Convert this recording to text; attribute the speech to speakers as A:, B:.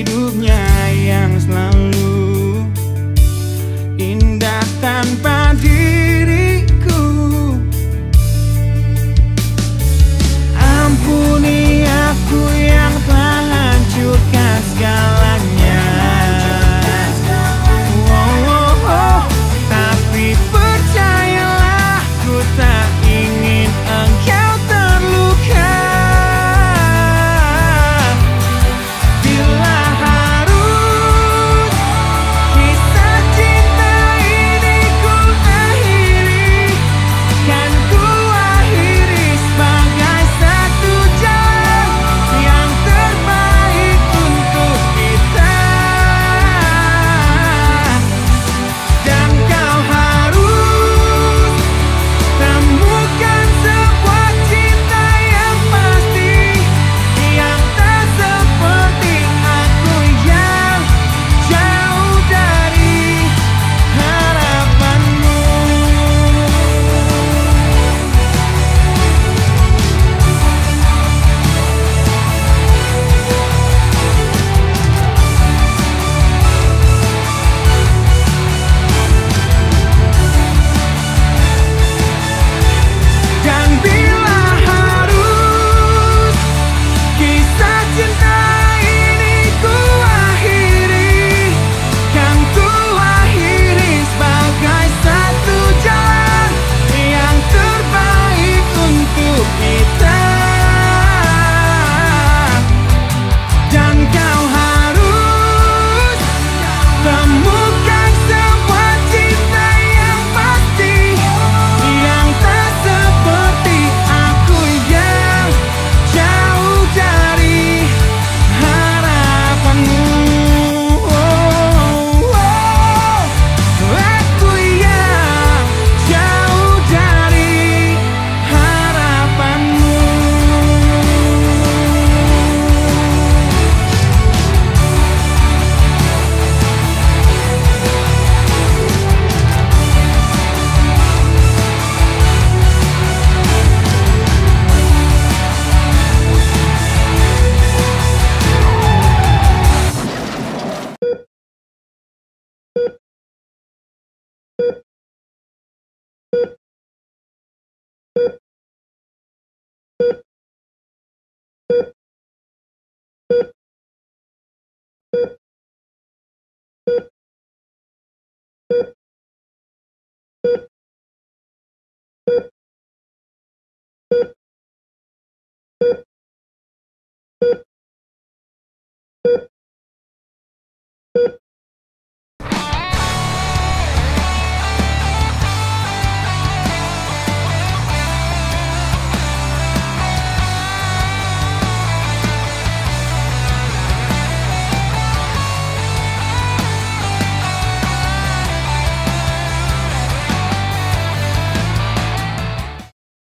A: hidupnya.